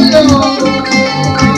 Ooh la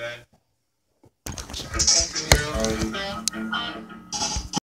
Bad.